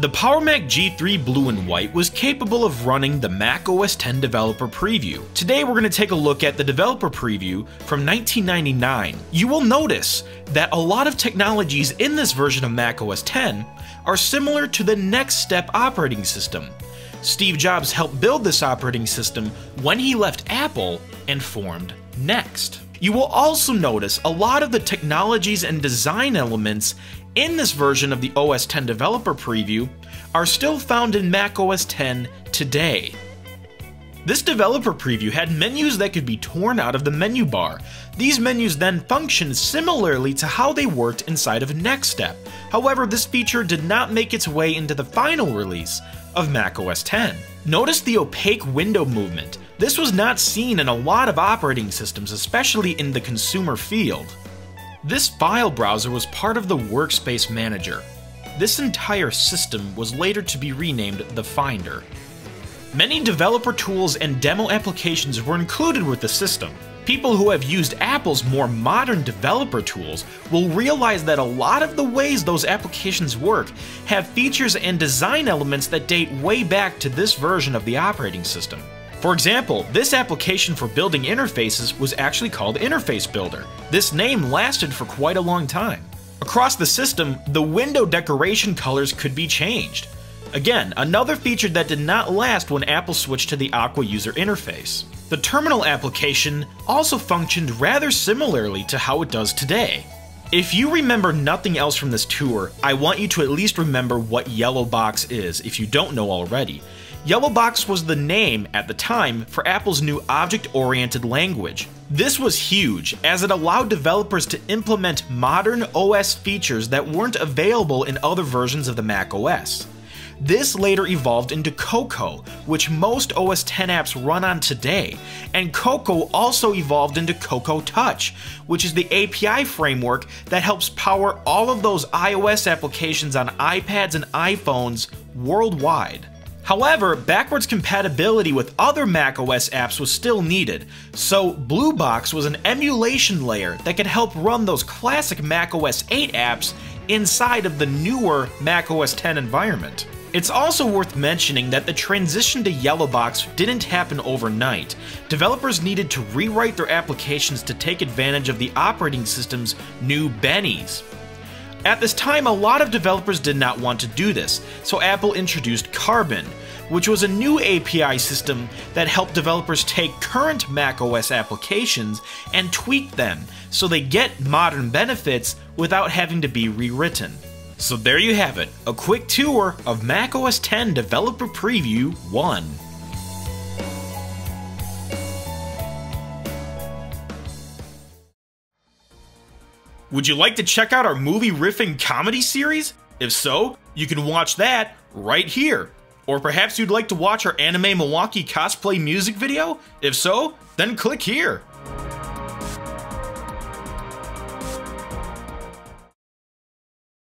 The PowerMac G3 Blue and White was capable of running the Mac OS X developer preview. Today we're going to take a look at the developer preview from 1999. You will notice that a lot of technologies in this version of Mac OS X are similar to the NeXTSTEP operating system. Steve Jobs helped build this operating system when he left Apple and formed Next. You will also notice a lot of the technologies and design elements in this version of the OS 10 developer preview are still found in Mac OS 10 today. This developer preview had menus that could be torn out of the menu bar. These menus then functioned similarly to how they worked inside of NextStep. However, this feature did not make its way into the final release of Mac OS 10. Notice the opaque window movement. This was not seen in a lot of operating systems, especially in the consumer field. This file browser was part of the Workspace Manager. This entire system was later to be renamed the Finder. Many developer tools and demo applications were included with the system. People who have used Apple's more modern developer tools will realize that a lot of the ways those applications work have features and design elements that date way back to this version of the operating system. For example, this application for building interfaces was actually called Interface Builder. This name lasted for quite a long time. Across the system, the window decoration colors could be changed. Again, another feature that did not last when Apple switched to the Aqua user interface. The terminal application also functioned rather similarly to how it does today. If you remember nothing else from this tour, I want you to at least remember what Yellow Box is if you don't know already. Yellowbox was the name at the time for Apple's new object oriented language. This was huge, as it allowed developers to implement modern OS features that weren't available in other versions of the Mac OS. This later evolved into Cocoa, which most OS X apps run on today, and Cocoa also evolved into Cocoa Touch, which is the API framework that helps power all of those iOS applications on iPads and iPhones worldwide. However, backwards compatibility with other macOS apps was still needed, so Bluebox was an emulation layer that could help run those classic macOS 8 apps inside of the newer macOS 10 environment. It's also worth mentioning that the transition to Yellowbox didn't happen overnight. Developers needed to rewrite their applications to take advantage of the operating system's new bennies. At this time, a lot of developers did not want to do this, so Apple introduced Carbon, which was a new API system that helped developers take current macOS applications and tweak them so they get modern benefits without having to be rewritten. So there you have it, a quick tour of macOS 10 Developer Preview 1. Would you like to check out our movie riffing comedy series? If so, you can watch that right here. Or perhaps you'd like to watch our Anime Milwaukee cosplay music video? If so, then click here.